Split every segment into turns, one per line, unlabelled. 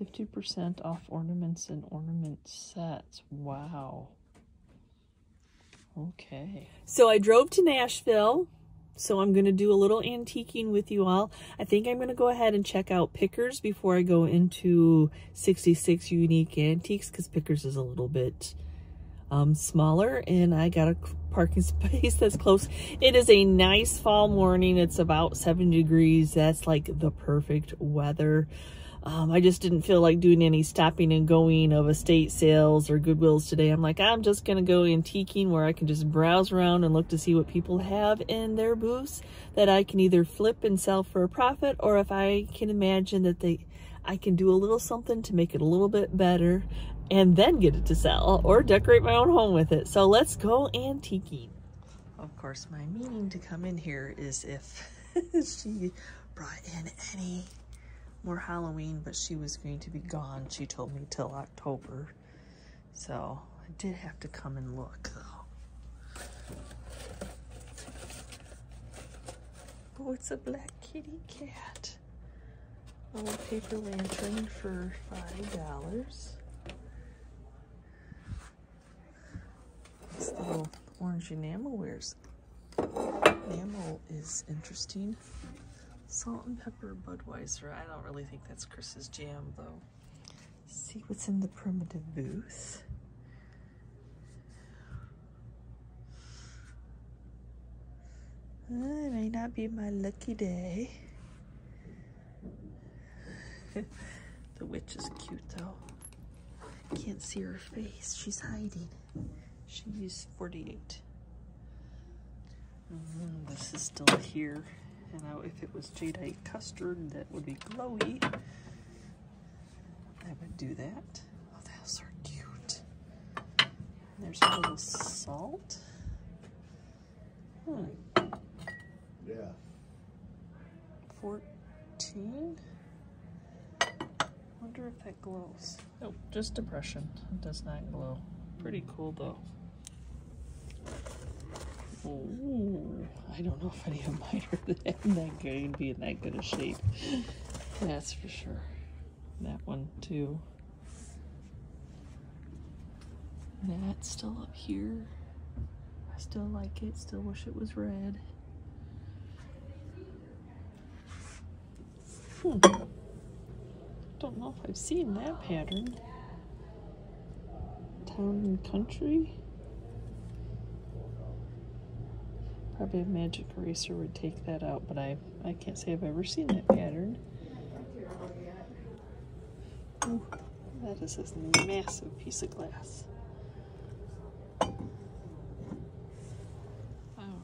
50% off ornaments and ornament sets. Wow. Okay.
So I drove to Nashville. So I'm going to do a little antiquing with you all. I think I'm going to go ahead and check out Pickers before I go into 66 Unique Antiques because Pickers is a little bit um, smaller and I got a parking space that's close. It is a nice fall morning. It's about 7 degrees. That's like the perfect weather. Um, I just didn't feel like doing any stopping and going of estate sales or Goodwills today. I'm like, I'm just going to go antiquing where I can just browse around and look to see what people have in their booths that I can either flip and sell for a profit or if I can imagine that they, I can do a little something to make it a little bit better and then get it to sell or decorate my own home with it. So let's go antiquing.
Of course, my meaning to come in here is if she brought in any more Halloween, but she was going to be gone, she told me, till October. So I did have to come and look, though. Oh, it's a black kitty cat. A little paper lantern for $5. This little orange enamelwares. Enamel is interesting. Salt and pepper Budweiser. I don't really think that's Chris's jam though. See what's in the primitive booth. Uh, it may not be my lucky day. the witch is cute though. Can't see her face. She's hiding. She's 48. Mm, this is still here. And know, if it was jadeite custard that would be glowy, I would do that. Oh, those are cute. And there's a little salt. Hmm.
Yeah.
14. Wonder if that glows. Oh, just depression. It does not glow. Pretty cool though. Ooh, I don't know if any of mine are that, that going to be in that good a shape. That's for sure. That one too. That's still up here. I still like it. Still wish it was red. Hmm. Don't know if I've seen that pattern. Town and country. Probably a magic eraser would take that out, but I, I can't say I've ever seen that pattern. Ooh, that is this massive piece of glass. I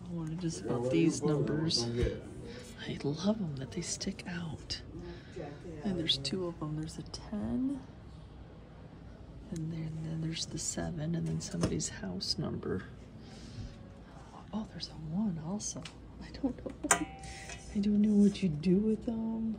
what it is about these numbers. I love them that they stick out. And there's two of them. There's a 10, and then, then there's the 7, and then somebody's house number. Oh, there's a 1 also. I don't know. I don't know what you'd do with them.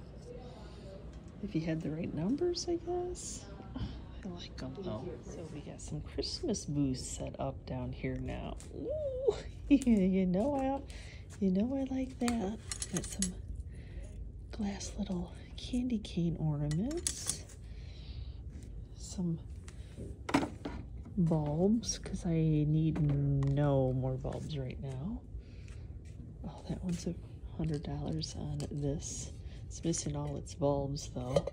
If you had the right numbers, I guess. I like them though. So we got some Christmas booths set up down here now. Ooh, you know I, you know I like that. Got some glass little candy cane ornaments. Some bulbs, because I need no more bulbs right now. Oh, that one's a $100 on this. It's missing all its bulbs, though.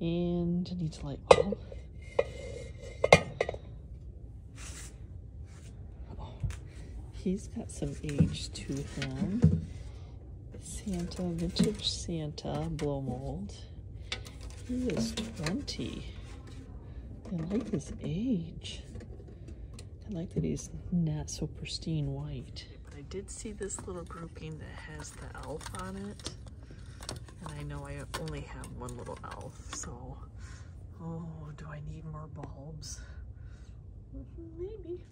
And it needs a light bulb. Oh, he's got some age to him. Santa, vintage Santa blow mold. He is 20. I like his age. I like that he's not so pristine white. But I did see this little grouping that has the elf on it. And I know I only have one little elf, so... Oh, do I need more bulbs? Maybe.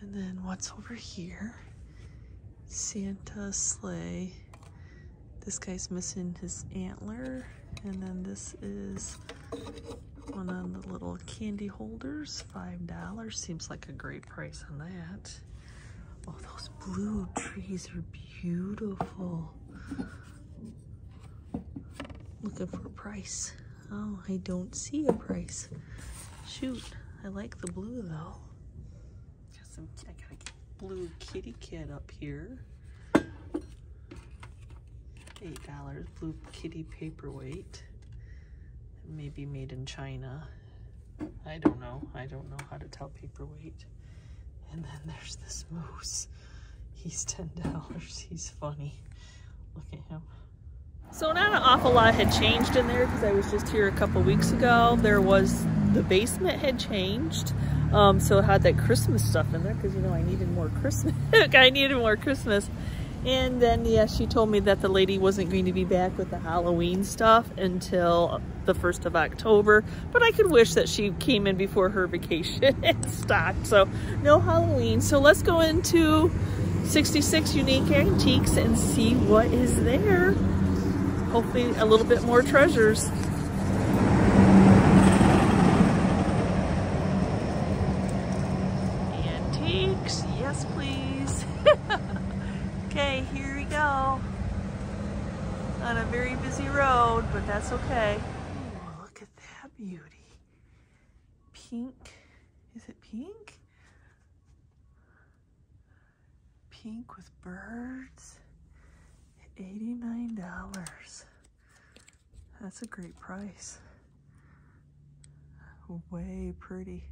And then what's over here? Santa sleigh. This guy's missing his antler. And then this is one on the little candy holders. $5. Seems like a great price on that. Oh, those blue trees are beautiful. Looking for a price Oh, I don't see a price. Shoot, I like the blue though. Got some, I gotta get blue kitty cat up here. Eight dollars, blue kitty paperweight. Maybe made in China. I don't know. I don't know how to tell paperweight. And then there's this moose. He's ten dollars. He's funny. Look at him. So not an awful lot had changed in there because I was just here a couple weeks ago. There was, the basement had changed. Um, so it had that Christmas stuff in there because, you know, I needed more Christmas. I needed more Christmas. And then, yeah, she told me that the lady wasn't going to be back with the Halloween stuff until the 1st of October. But I could wish that she came in before her vacation and stocked. So no Halloween. So let's go into 66 Unique Antiques and see what is there hopefully a little bit more treasures. Antiques, yes please. okay, here we go. On a very busy road, but that's okay. Ooh, look at that beauty. Pink, is it pink? Pink with birds. $89. That's a great price. Way pretty.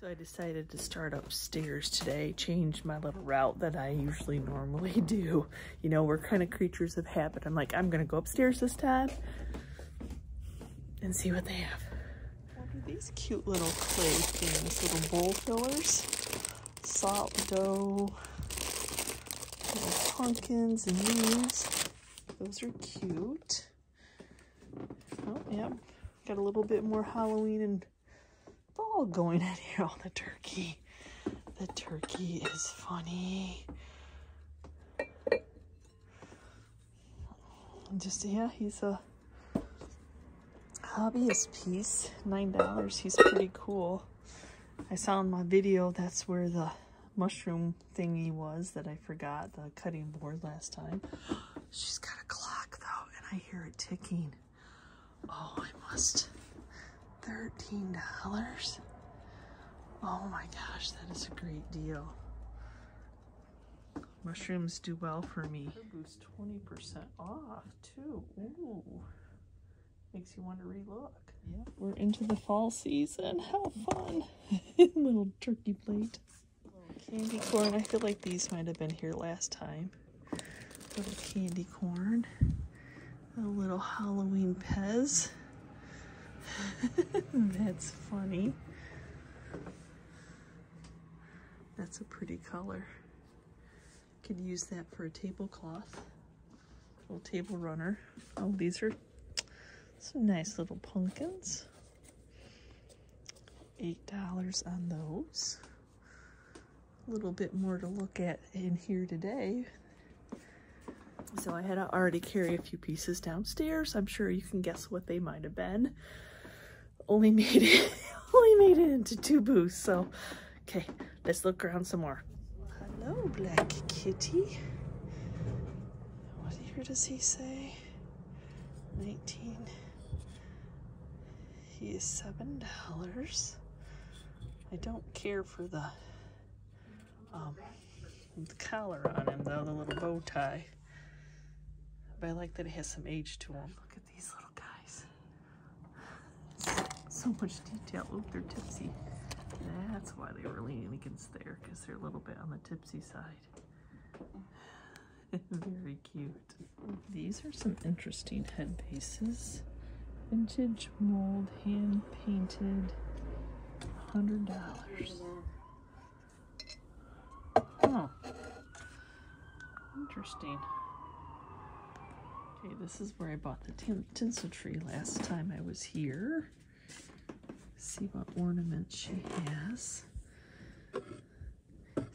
So I decided to start upstairs today, change my little route that I usually normally do. You know, we're kind of creatures of habit. I'm like, I'm gonna go upstairs this time and see what they have. These cute little clay things, little bowl fillers? Salt dough, little pumpkins and leaves. Those are cute. Oh, yeah. Got a little bit more Halloween and fall going on here. on the turkey. The turkey is funny. Just, yeah, he's a hobbyist piece. $9. He's pretty cool. I saw in my video that's where the mushroom thingy was that I forgot, the cutting board last time. She's got a clock though, and I hear it ticking. Oh, I must. $13. Oh my gosh, that is a great deal. Mushrooms do well for me. Boost 20% off too. Ooh. Makes you want to relook. Yep, we're into the fall season. How fun. Little turkey plate. Candy corn. I feel like these might have been here last time. Little candy corn. A little Halloween Pez. That's funny. That's a pretty color. Could use that for a tablecloth. Little table runner. Oh, these are some nice little pumpkins. $8 on those a little bit more to look at in here today. So I had already carry a few pieces downstairs. I'm sure you can guess what they might have been. Only made it, only made it into two booths. So, okay, let's look around some more. Hello, Black Kitty. What year does he say? 19. He is $7. I don't care for the um, the collar on him though, the little bow tie. But I like that it has some age to him. Look at these little guys. So much detail. Oh, they're tipsy. That's why they were leaning against there, because they're a little bit on the tipsy side. Very cute. These are some interesting headpieces. Vintage mold, hand painted, $100. Oh. Interesting. Okay, this is where I bought the tinsel tree last time I was here. See what ornaments she has.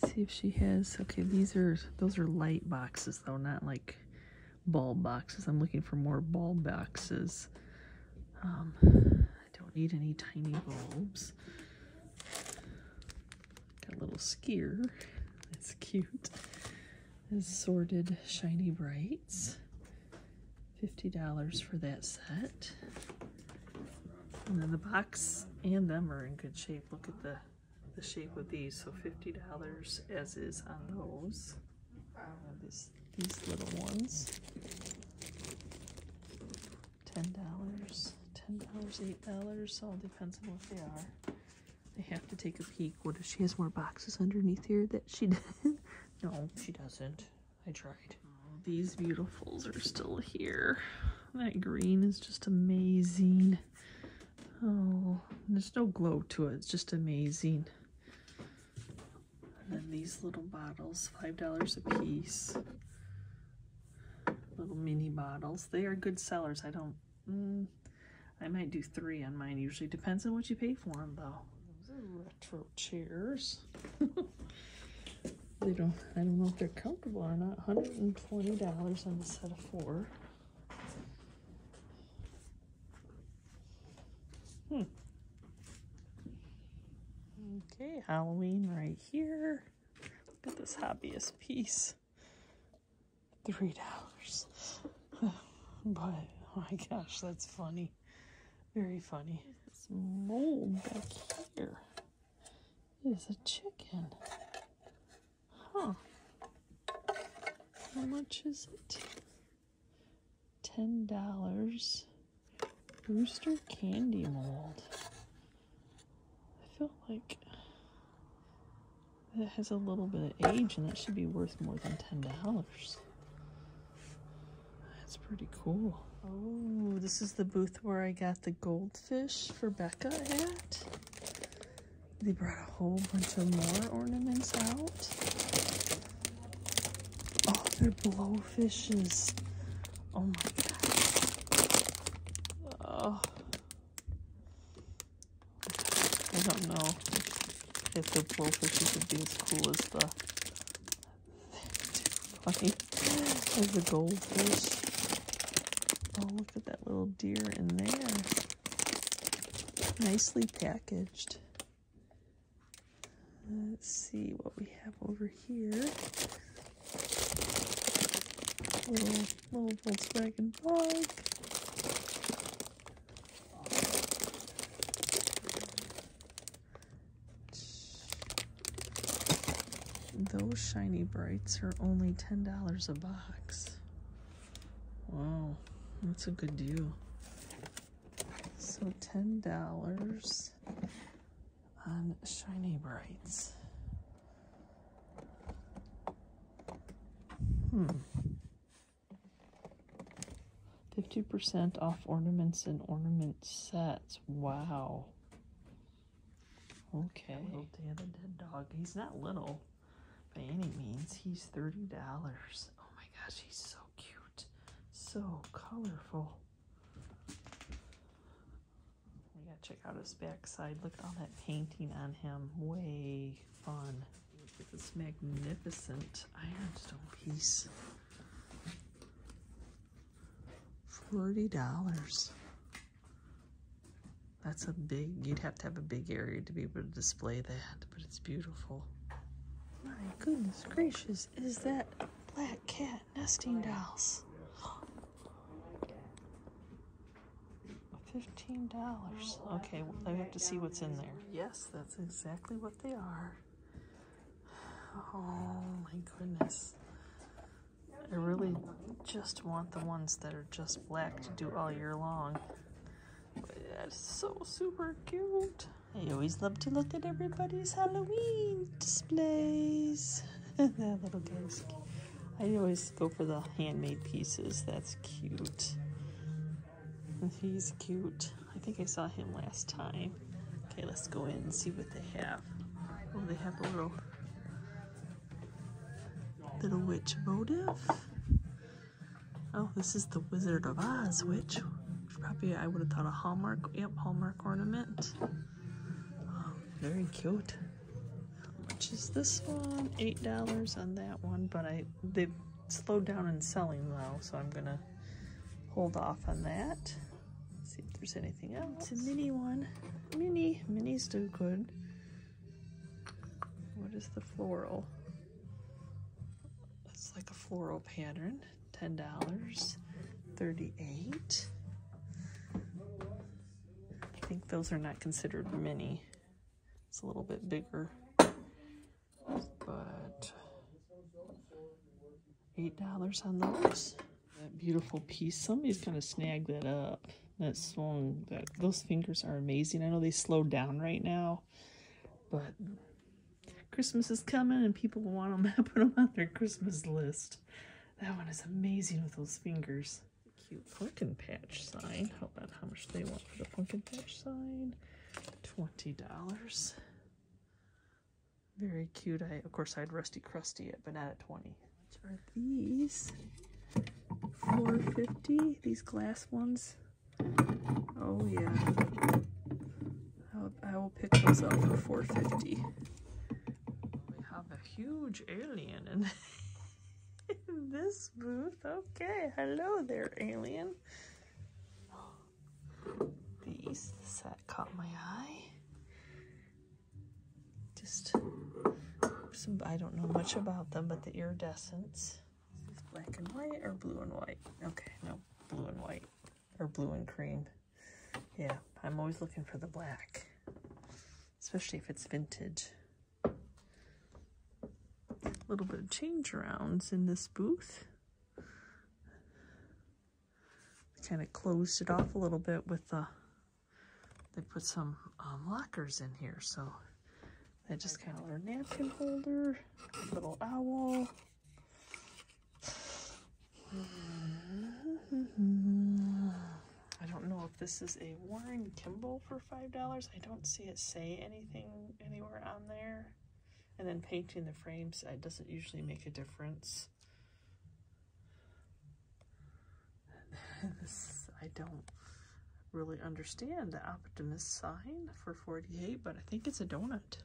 See if she has, okay, these are, those are light boxes though, not like bulb boxes. I'm looking for more bulb boxes. Um, I don't need any tiny bulbs. Got a little skier. That's cute. Assorted Shiny Brites. $50 for that set. And then the box and them are in good shape. Look at the, the shape of these. So $50 as is on those. This, these little ones. $10, $10, $8. All depends on what they are. I have to take a peek. What if she has more boxes underneath here that she did? no, she doesn't. I tried. Oh, these beautifuls are still here. That green is just amazing. Oh, there's no glow to it. It's just amazing. And then these little bottles, $5 a piece. Little mini bottles. They are good sellers. I don't, mm, I might do three on mine. Usually depends on what you pay for them though. Those are retro chairs. they don't, I don't know if they're comfortable or not. $120 on the set of four. Hmm. Okay, Halloween right here. Look at this hobbyist piece. Three dollars. but oh my gosh, that's funny. Very funny. This mold back here is a chicken. Huh. How much is it? Ten dollars. Rooster candy mold. I feel like it has a little bit of age and it should be worth more than $10. That's pretty cool. Oh, this is the booth where I got the goldfish for Becca at. They brought a whole bunch of more ornaments out. Oh, they're blowfishes. Oh my Oh. I don't know if the blowfishes would be as cool as the funny as the goldfish. Oh, look at that little deer in there. Nicely packaged. Let's see what we have over here. Little, little Volkswagen bug. Those Shiny Brites are only $10 a box. Wow, that's a good deal. So $10 on Shiny Brites. Hmm. 50% off ornaments and ornament sets. Wow. Okay. Little Dan the Dead Dog. He's not little by any means. He's $30. Oh my gosh, he's so cute. So colorful. We gotta check out his backside. Look at all that painting on him. Way fun. Look at this magnificent ironstone piece. $40. That's a big, you'd have to have a big area to be able to display that, but it's beautiful. My goodness gracious, is that a black cat nesting dolls? Fifteen dollars. Okay, well, I have to see what's in there. Yes, that's exactly what they are. Oh my goodness. I really just want the ones that are just black to do all year long. That's so super cute. I always love to look at everybody's Halloween displays. that little guy's I always go for the handmade pieces. That's cute. He's cute. I think I saw him last time. Okay, let's go in and see what they have. Oh, they have a little little witch motive. Oh, this is the Wizard of Oz witch. Probably I would have thought a Hallmark, yep, Hallmark ornament. Very cute. How much is this one? Eight dollars on that one, but I they've slowed down in selling now, so I'm gonna hold off on that. see if there's anything else. It's a mini one. Mini. Minis do good. What is the floral? It's like a floral pattern. $10. 38 I think those are not considered mini. It's a little bit bigger. But $8 on those. That beautiful piece. Somebody's gonna snag that up. That swung that those fingers are amazing. I know they slowed down right now, but Christmas is coming and people want them to put them on their Christmas list. That one is amazing with those fingers cute pumpkin patch sign. How about how much they want for the pumpkin patch sign? $20. Very cute. I Of course, I had Rusty Krusty at at 20 Which are these? 450 These glass ones. Oh, yeah. I'll, I will pick those up for 450 We have a huge alien in this booth. Okay, hello there, alien. These set caught my eye. Just I don't know much about them, but the iridescence. Is black and white or blue and white? Okay, no, blue and white or blue and cream. Yeah, I'm always looking for the black, especially if it's vintage A little bit of change arounds in this booth. Kind of closed it off a little bit with the, they put some um, lockers in here. So that just kind of our napkin holder, little owl. I don't know if this is a Warren Kimble for $5. I don't see it say anything anywhere on there. And then painting the frames, it doesn't usually make a difference. this, I don't really understand the optimist sign for 48, but I think it's a donut.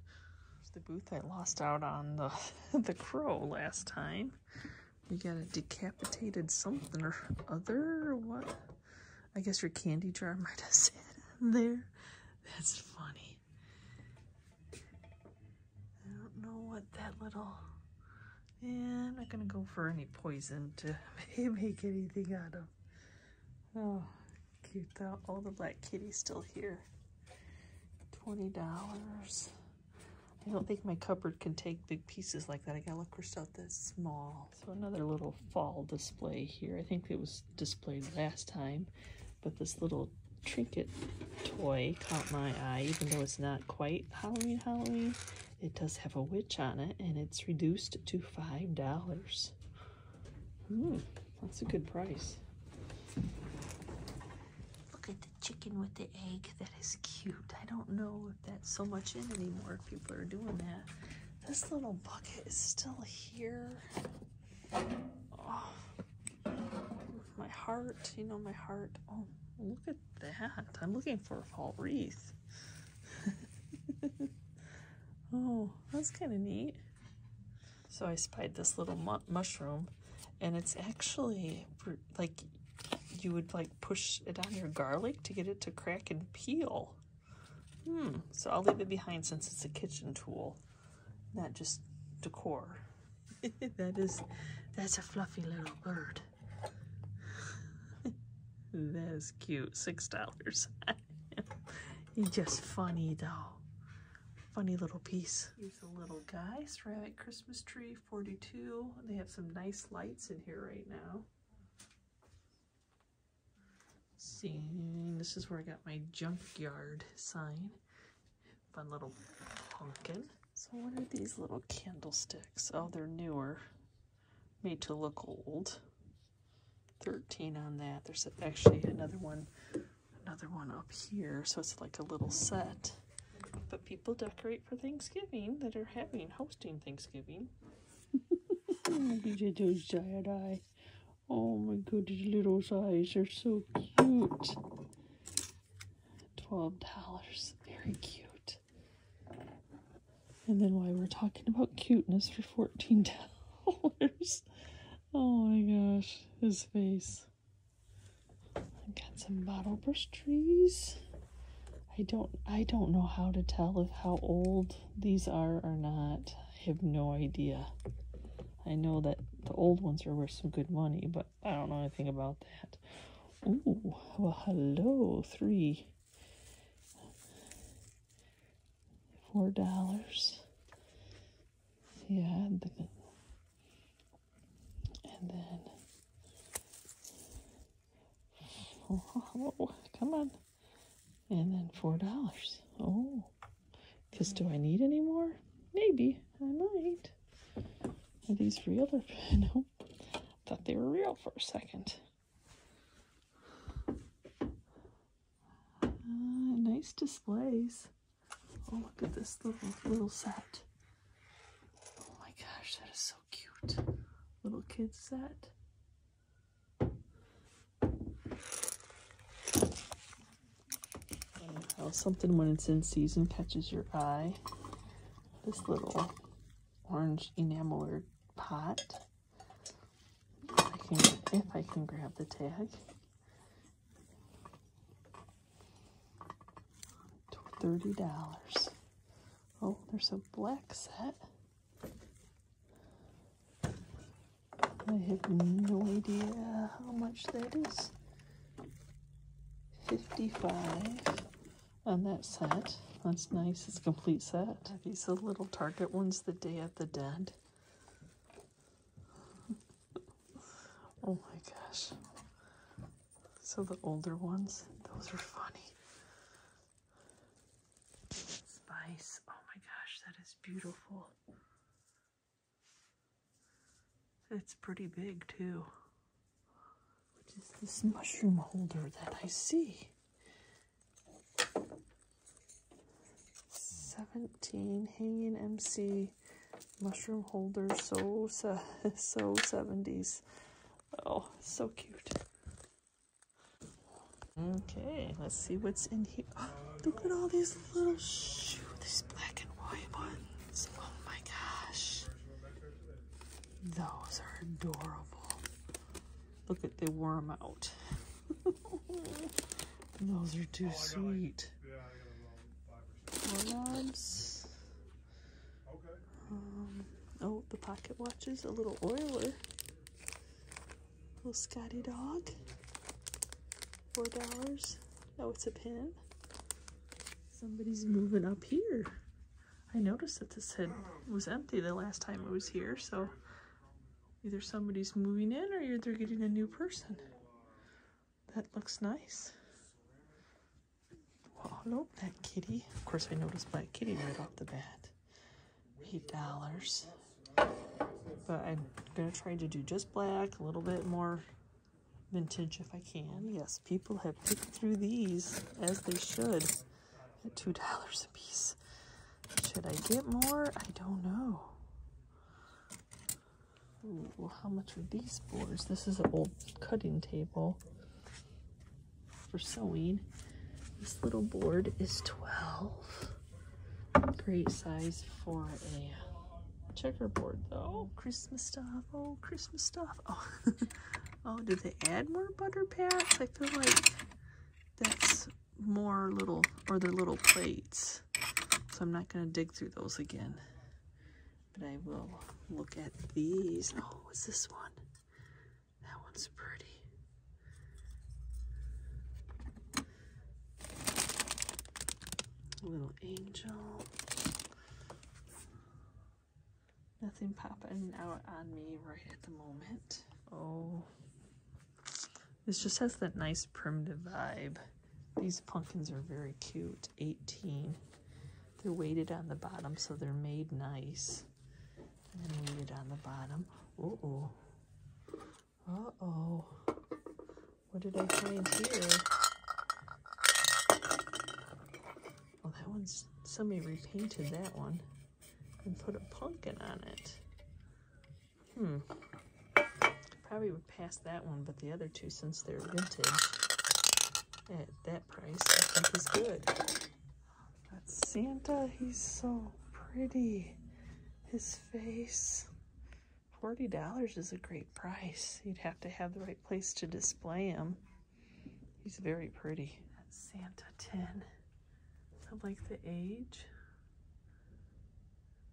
The booth I lost out on the, the crow last time. You got a decapitated something or other or what? I guess your candy jar might have said there. That's funny. I don't know what that little... Yeah, I'm not going to go for any poison to make anything out of. Oh, cute though. All the black kitty's still here. $20. I don't think my cupboard can take big pieces like that. I gotta look for stuff that's small. So another little fall display here. I think it was displayed last time, but this little trinket toy caught my eye, even though it's not quite Halloween Halloween. It does have a witch on it, and it's reduced to $5. Hmm, that's a good price. Look at the chicken with the egg. That is cute. I don't know if that's so much in anymore people are doing that. This little bucket is still here. Oh, my heart, you know, my heart. Oh, look at that. I'm looking for a fall wreath. Oh, that's kind of neat. So I spied this little mu mushroom, and it's actually like you would like push it on your garlic to get it to crack and peel. Hmm, so I'll leave it behind since it's a kitchen tool, not just decor. that is, that's a fluffy little bird. that is cute, $6. He's just funny though funny little piece. Here's a little guy, ceramic Christmas tree, 42. They have some nice lights in here right now. See, this is where I got my junkyard sign. Fun little pumpkin. So what are these little candlesticks? Oh, they're newer. Made to look old. 13 on that. There's actually another one, another one up here. So it's like a little set but people decorate for Thanksgiving that are having hosting Thanksgiving. Look at those giant eye. Oh my goodness, little eyes are so cute. $12. Very cute. And then why we're talking about cuteness for $14. oh my gosh, his face. I got some bottle brush trees. I don't I don't know how to tell if how old these are or not. I have no idea. I know that the old ones are worth some good money, but I don't know anything about that. Ooh, well, hello, three. Four dollars. Yeah, and then, and then oh, come on, and then four dollars. Oh, because do I need any more? Maybe I might. Are these real or no? Thought they were real for a second. Uh, nice displays. Oh, look at this little little set. Oh my gosh, that is so cute. Little kid set. How something when it's in season catches your eye. This little orange enameled pot. If I can, if I can grab the tag. Thirty dollars. Oh, there's a black set. I have no idea how much that is. Fifty-five on that set. That's nice. It's a complete set. These are little Target ones, the Day of the Dead. Oh my gosh. So the older ones, those are funny. Spice. Oh my gosh, that is beautiful. It's pretty big too. Which is this mushroom holder that I see? 17 hanging MC mushroom holder so so 70s oh so cute. Okay let's see what's in here. Look at all these little shoes, these black and white ones. Oh my gosh. Those are adorable. Look at they wore them out. Those are too sweet. Doorknobs. Um, oh, the pocket watches, a little oiler. Little Scotty dog. Four dollars. Oh, it's a pin. Somebody's moving up here. I noticed that this head was empty the last time it was here, so either somebody's moving in or they're getting a new person. That looks nice. Oh, nope, that kitty. Of course, I noticed Black Kitty right off the bat. Eight dollars. But I'm gonna try to do just black, a little bit more vintage if I can. Yes, people have picked through these as they should at two dollars a piece. Should I get more? I don't know. Ooh, how much are these boards? This is an old cutting table for sewing. This little board is 12. Great size for a checkerboard though. Oh, Christmas stuff. Oh, Christmas stuff. Oh, oh did they add more butter pats? I feel like that's more little, or they're little plates. So I'm not going to dig through those again. But I will look at these. Oh, what's this one? That one's pretty. little angel. Nothing popping out on me right at the moment. Oh, this just has that nice primitive vibe. These pumpkins are very cute. 18. They're weighted on the bottom, so they're made nice. And weighted on the bottom. Uh-oh. Uh-oh. What did I find here? Oh, that one's, somebody repainted that one and put a pumpkin on it. Hmm. Probably would pass that one, but the other two, since they're vintage, at that price, I think is good. That's Santa. He's so pretty. His face. $40 is a great price. You'd have to have the right place to display him. He's very pretty. Santa 10. I like the age.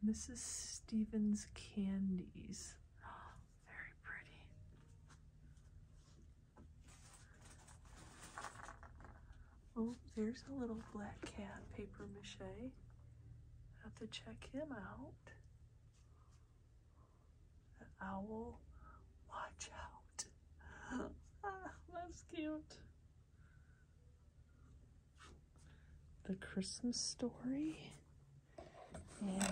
Mrs. Stevens candies.
Oh, very pretty. Oh, there's a little black cat paper mache. Have to check him out. The owl. Watch out. that's cute. The Christmas story. And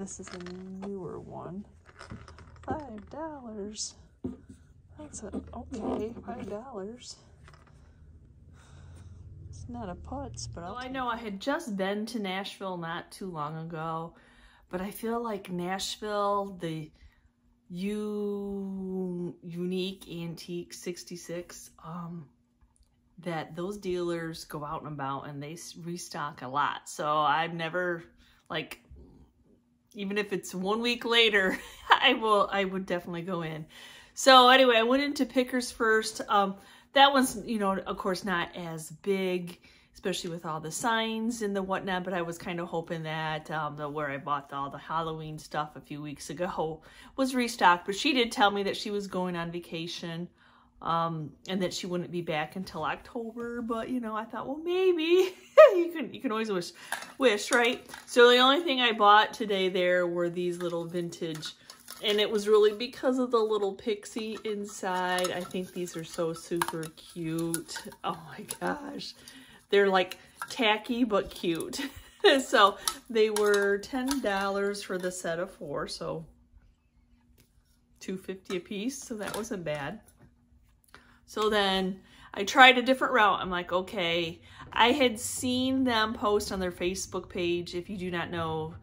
this is a newer one. Five dollars. That's a okay, five dollars. It's not a putz, but I'll
well, I know I had just been to Nashville not too long ago, but I feel like Nashville, the U unique antique 66, um, that those dealers go out and about and they restock a lot. So I've never like even if it's one week later, I will, I would definitely go in. So anyway, I went into Pickers first. Um, that one's, you know, of course not as big, especially with all the signs and the whatnot, but I was kind of hoping that um, the where I bought all the Halloween stuff a few weeks ago was restocked, but she did tell me that she was going on vacation um, and that she wouldn't be back until October. But you know, I thought, well, maybe you can you can always wish, wish, right? So the only thing I bought today there were these little vintage, and it was really because of the little pixie inside. I think these are so super cute. Oh my gosh, they're like tacky but cute. so they were ten dollars for the set of four, so. 250 a piece, so that wasn't bad. So then I tried a different route. I'm like, okay, I had seen them post on their Facebook page. If you do not know,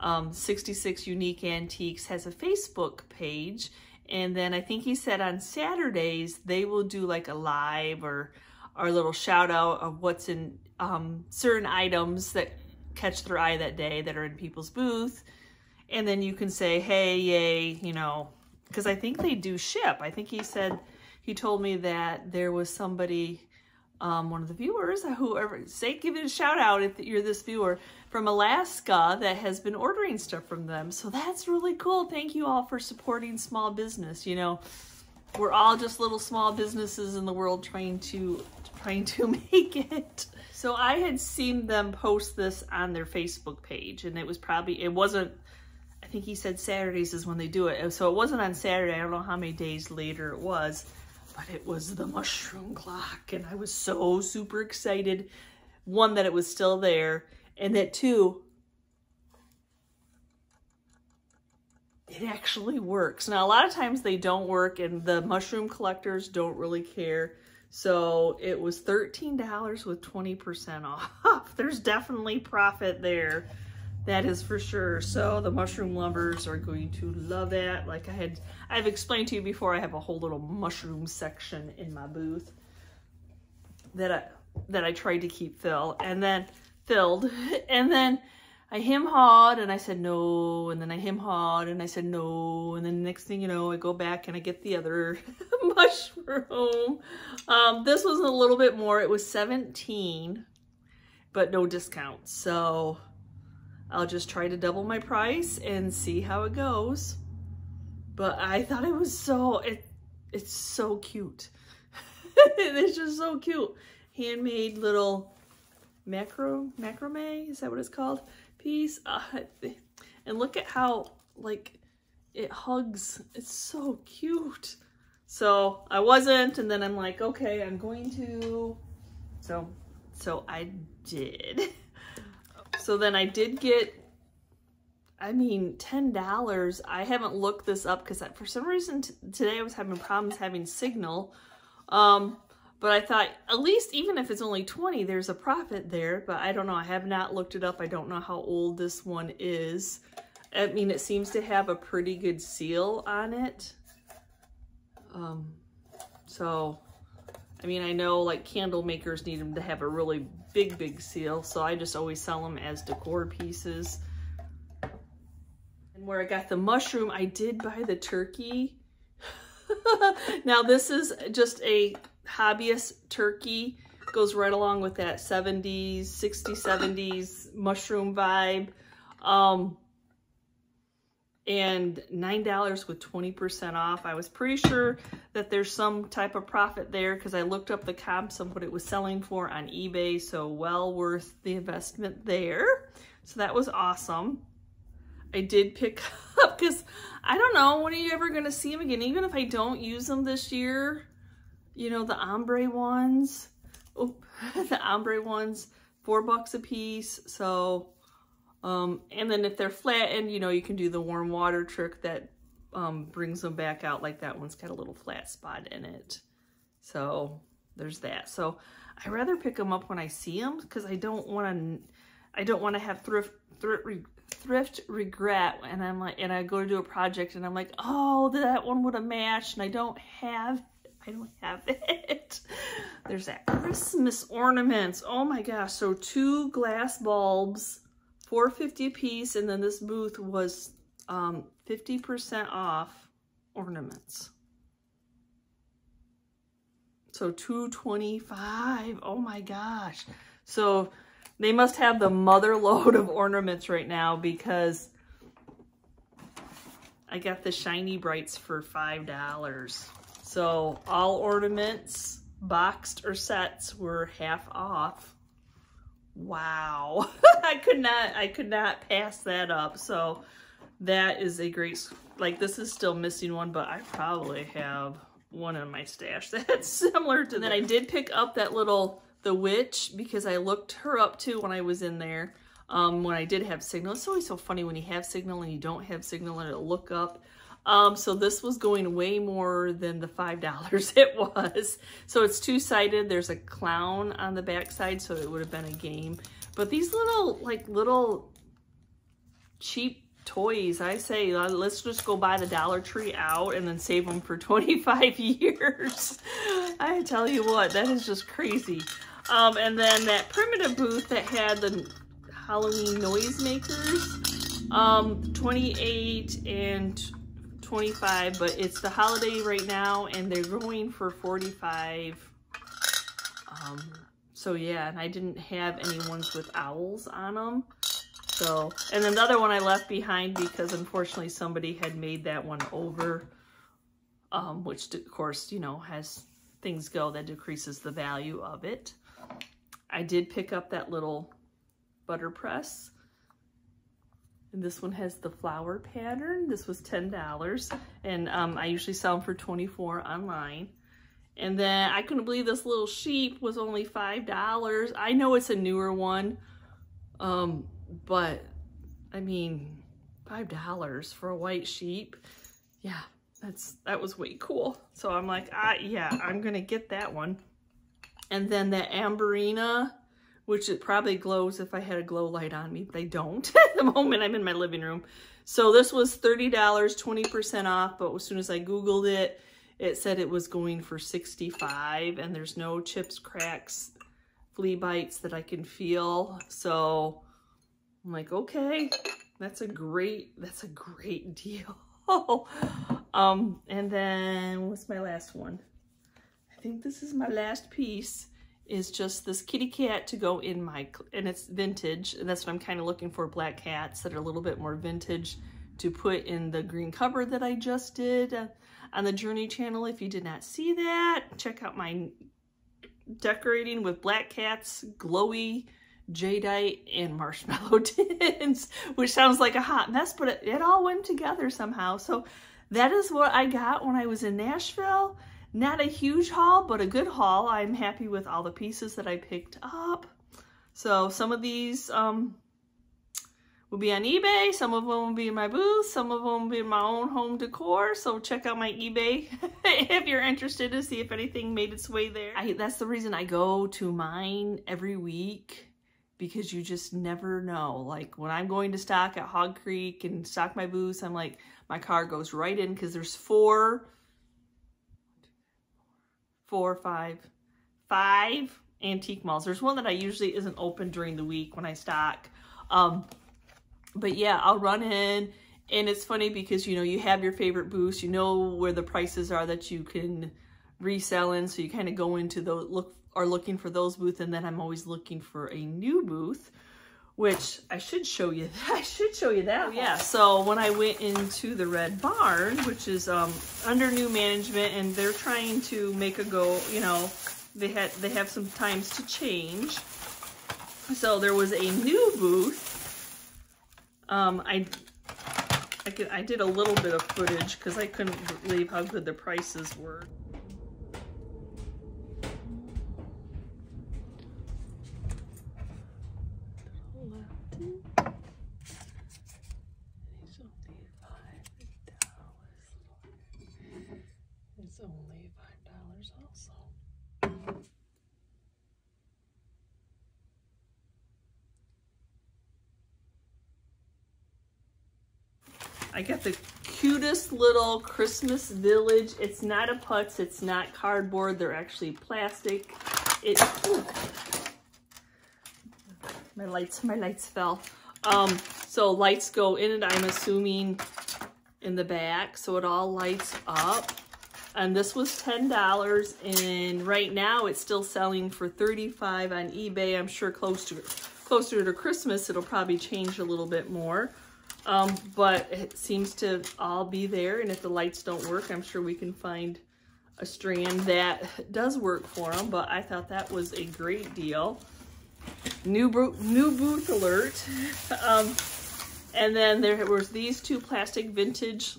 um, 66 Unique Antiques has a Facebook page. And then I think he said on Saturdays, they will do like a live or, a little shout out of what's in um, certain items that catch their eye that day that are in people's booth. And then you can say, hey, yay, you know, because I think they do ship. I think he said he told me that there was somebody, um, one of the viewers, whoever, say, give it a shout out if you're this viewer, from Alaska that has been ordering stuff from them. So that's really cool. Thank you all for supporting small business. You know, we're all just little small businesses in the world trying to, trying to make it. So I had seen them post this on their Facebook page and it was probably, it wasn't, I think he said Saturdays is when they do it. So it wasn't on Saturday. I don't know how many days later it was but it was the mushroom clock and I was so super excited. One, that it was still there and that two, it actually works. Now, a lot of times they don't work and the mushroom collectors don't really care. So it was $13 with 20% off. There's definitely profit there. That is for sure. So the mushroom lovers are going to love that. Like I had, I've explained to you before, I have a whole little mushroom section in my booth that I, that I tried to keep fill and then filled. And then I hem hawed and I said no. And then I hem hawed and I said no. And then the next thing you know, I go back and I get the other mushroom. Um, this was a little bit more. It was 17, but no discount. So I'll just try to double my price and see how it goes. But I thought it was so, it, it's so cute. it's just so cute. Handmade little macro, macrame, is that what it's called? Piece. Uh, and look at how, like, it hugs. It's so cute. So I wasn't, and then I'm like, okay, I'm going to. So, so I did. So then I did get, I mean, $10. I haven't looked this up because for some reason today I was having problems having signal. Um, but I thought at least even if it's only 20, there's a profit there. But I don't know. I have not looked it up. I don't know how old this one is. I mean, it seems to have a pretty good seal on it. Um, so, I mean, I know like candle makers need them to have a really big, big seal. So I just always sell them as decor pieces. And where I got the mushroom, I did buy the turkey. now this is just a hobbyist turkey. Goes right along with that 70s, 60s, 70s mushroom vibe. Um, and $9 with 20% off. I was pretty sure that there's some type of profit there because I looked up the comps of what it was selling for on eBay. So well worth the investment there. So that was awesome. I did pick up because I don't know, when are you ever going to see them again? Even if I don't use them this year, you know, the ombre ones, oh, the ombre ones, four bucks a piece. So um, and then if they're flattened, you know, you can do the warm water trick that um, brings them back out like that one's got a little flat spot in it. So there's that. So I rather pick them up when I see them because I don't want to, I don't want to have thrift, thrift, thrift regret and I'm like, and I go to do a project and I'm like, oh, that one would have matched and I don't have I don't have it. There's that Christmas ornaments. Oh my gosh. So two glass bulbs 450 a piece, and then this booth was 50% um, off ornaments. So 225. Oh my gosh. So they must have the mother load of ornaments right now because I got the Shiny Brites for $5. So all ornaments, boxed or sets, were half off wow. I could not i could not pass that up. So that is a great like this is still missing one but i probably have one in my stash that's similar to that i did pick up that little the witch because i looked her up too when i was in there um when i did have signal. It's always so funny when you have signal and you don't have signal and it'll look up um, so this was going way more than the $5 it was. So it's two-sided. There's a clown on the back side, so it would have been a game. But these little, like, little cheap toys, I say, uh, let's just go buy the Dollar Tree out and then save them for 25 years. I tell you what, that is just crazy. Um, and then that primitive booth that had the Halloween noisemakers, um, 28 and 25 but it's the holiday right now and they're going for 45 um so yeah and i didn't have any ones with owls on them so and then the other one i left behind because unfortunately somebody had made that one over um which of course you know has things go that decreases the value of it. I did pick up that little butter press and this one has the flower pattern. This was $10. And um, I usually sell them for 24 online. And then I couldn't believe this little sheep was only $5. I know it's a newer one. Um, but I mean, $5 for a white sheep. Yeah, that's that was way cool. So I'm like, ah, yeah, I'm to get that one. And then the Amberina which it probably glows if I had a glow light on me, but I don't at the moment. I'm in my living room. So this was $30, 20% off, but as soon as I Googled it, it said it was going for 65 and there's no chips, cracks, flea bites that I can feel. So I'm like, okay, that's a great, that's a great deal. um, and then what's my last one? I think this is my last piece is just this kitty cat to go in my, and it's vintage. And that's what I'm kind of looking for, black cats that are a little bit more vintage to put in the green cover that I just did uh, on the Journey channel. If you did not see that, check out my decorating with black cats, glowy, jadeite, and marshmallow tins, which sounds like a hot mess, but it, it all went together somehow. So that is what I got when I was in Nashville. Not a huge haul, but a good haul. I'm happy with all the pieces that I picked up. So some of these um, will be on eBay. Some of them will be in my booth. Some of them will be in my own home decor. So check out my eBay if you're interested to see if anything made its way there. I, that's the reason I go to mine every week because you just never know. Like when I'm going to stock at Hog Creek and stock my booths, I'm like, my car goes right in because there's four four, five, five antique malls. There's one that I usually isn't open during the week when I stock. Um, but yeah, I'll run in and it's funny because, you know, you have your favorite booths, you know where the prices are that you can resell in. So you kind of go into those, look, are looking for those booths. And then I'm always looking for a new booth which I should show you. I should show you that. Yeah. So when I went into the Red Barn, which is um, under new management, and they're trying to make a go. You know, they had they have some times to change. So there was a new booth. Um, I I could I did a little bit of footage because I couldn't believe how good the prices were.
It's only five dollars. It's only five dollars also.
I got the cutest little Christmas village. It's not a putz, it's not cardboard, they're actually plastic. It ooh. my lights, my lights fell. Um, so lights go in it, I'm assuming in the back, so it all lights up. And this was $10, and right now it's still selling for 35 on eBay. I'm sure close to closer to Christmas, it'll probably change a little bit more. Um, but it seems to all be there, and if the lights don't work, I'm sure we can find a strand that does work for them, but I thought that was a great deal. New, new booth alert. Um, and then there was these two plastic vintage,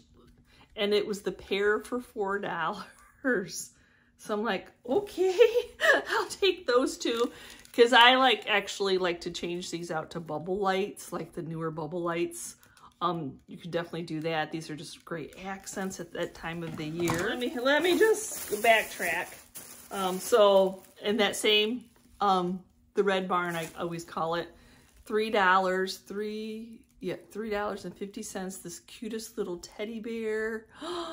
and it was the pair for $4. So I'm like, okay, I'll take those two. Because I like actually like to change these out to bubble lights, like the newer bubble lights. Um, you could definitely do that. These are just great accents at that time of the year. Let me let me just backtrack. Um, so in that same um, the Red Barn, I always call it three dollars, three yeah, three dollars and fifty cents. This cutest little teddy bear.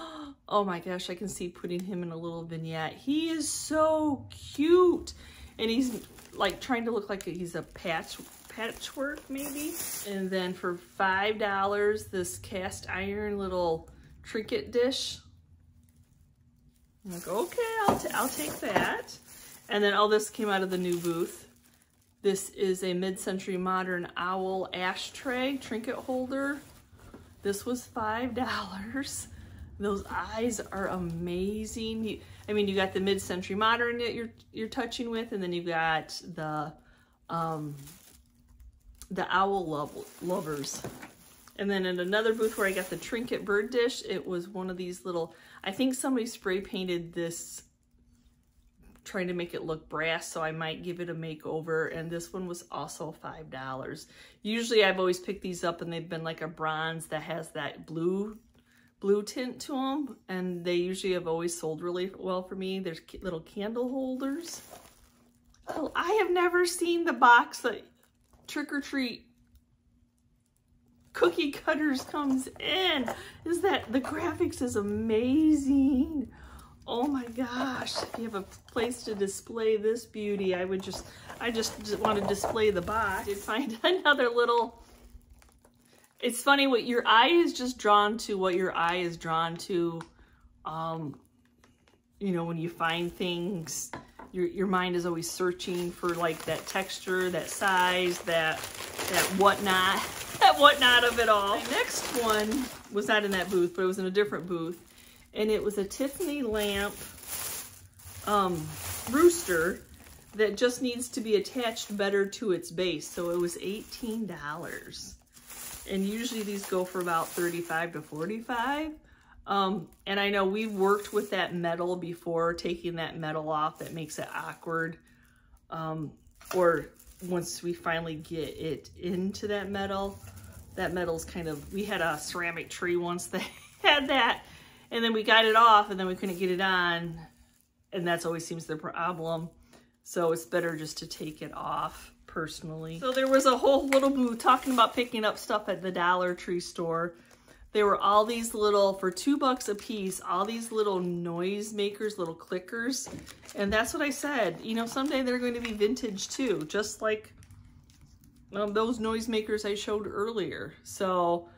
Oh my gosh, I can see putting him in a little vignette. He is so cute, and he's like trying to look like he's a patch patchwork maybe. And then for five dollars, this cast iron little trinket dish. I'm like, okay, I'll, I'll take that. And then all this came out of the new booth. This is a mid-century modern owl ashtray trinket holder. This was $5. Those eyes are amazing. I mean, you got the mid-century modern that you're you're touching with, and then you've got the um, the owl love, lovers. And then in another booth where I got the trinket bird dish, it was one of these little, I think somebody spray painted this trying to make it look brass, so I might give it a makeover. And this one was also $5. Usually I've always picked these up and they've been like a bronze that has that blue blue tint to them. And they usually have always sold really well for me. There's little candle holders. Oh, I have never seen the box that Trick or Treat Cookie Cutters comes in. Is that, the graphics is amazing. Oh my gosh, if you have a place to display this beauty, I would just, I just want to display the box. Did find another little, it's funny what your eye is just drawn to what your eye is drawn to. Um, you know, when you find things, your, your mind is always searching for like that texture, that size, that, that whatnot, that whatnot of it all. The next one was not in that booth, but it was in a different booth and it was a Tiffany lamp um, rooster that just needs to be attached better to its base. So it was $18. And usually these go for about 35 to 45. Um, and I know we've worked with that metal before, taking that metal off that makes it awkward. Um, or once we finally get it into that metal, that metal's kind of, we had a ceramic tree once that had that and then we got it off and then we couldn't get it on. And that's always seems the problem. So it's better just to take it off personally. So there was a whole little booth talking about picking up stuff at the Dollar Tree store. There were all these little, for two bucks a piece, all these little noise makers, little clickers. And that's what I said. You know, someday they're going to be vintage too, just like um, those noise makers I showed earlier. So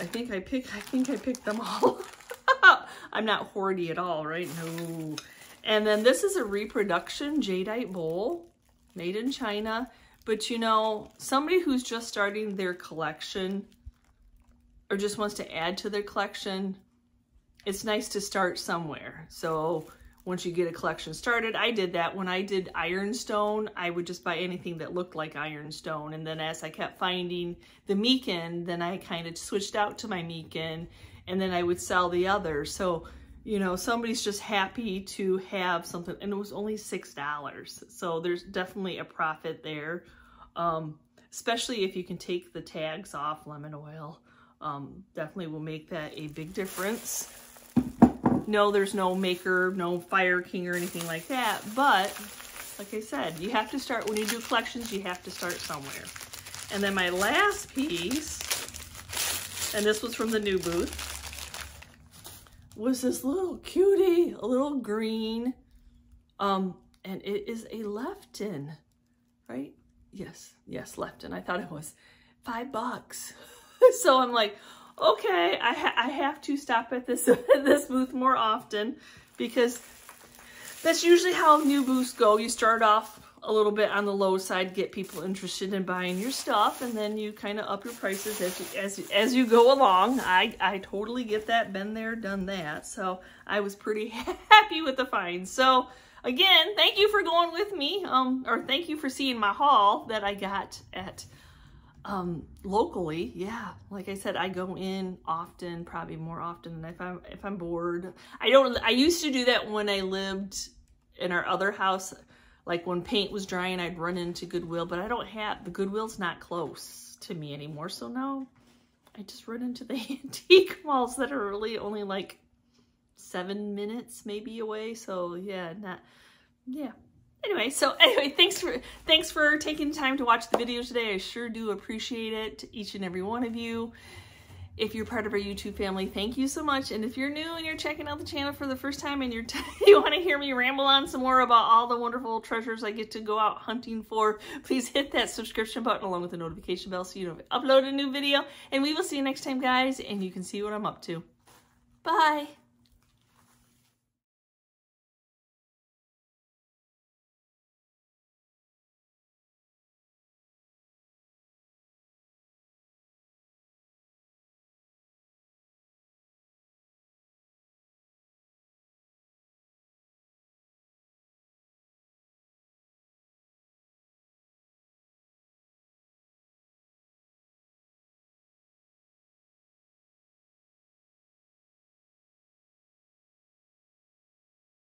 I think I pick, I think I picked them all I'm not hoardy at all, right? No. And then this is a reproduction jadeite bowl made in China. But you know, somebody who's just starting their collection or just wants to add to their collection, it's nice to start somewhere. So once you get a collection started, I did that. When I did Ironstone, I would just buy anything that looked like Ironstone. And then as I kept finding the Meakin, then I kind of switched out to my Meakin and then I would sell the others. So, you know, somebody's just happy to have something and it was only $6. So there's definitely a profit there. Um, especially if you can take the tags off lemon oil. Um, definitely will make that a big difference. No, there's no maker, no fire king or anything like that. But like I said, you have to start, when you do collections, you have to start somewhere. And then my last piece, and this was from the new booth, was this little cutie, a little green. Um, and it is a Lefton, right? Yes, yes, Lefton. I thought it was five bucks. so I'm like, okay, I, ha I have to stop at this, this booth more often because that's usually how new booths go. You start off a little bit on the low side, get people interested in buying your stuff, and then you kind of up your prices as you, as, as you go along. I, I totally get that, been there, done that. So I was pretty happy with the find. So again, thank you for going with me, um, or thank you for seeing my haul that I got at um, locally, yeah, like I said, I go in often, probably more often than if I'm if I'm bored. I don't. I used to do that when I lived in our other house, like when paint was drying, I'd run into Goodwill, but I don't have the Goodwill's not close to me anymore. So now I just run into the antique malls that are really only like seven minutes maybe away. So yeah, not yeah anyway, so anyway, thanks for thanks for taking time to watch the video today. I sure do appreciate it, each and every one of you. If you're part of our YouTube family, thank you so much. And if you're new and you're checking out the channel for the first time and you're you want to hear me ramble on some more about all the wonderful treasures I get to go out hunting for, please hit that subscription button along with the notification bell so you know upload a new video. And we will see you next time, guys, and you can see what I'm up to. Bye.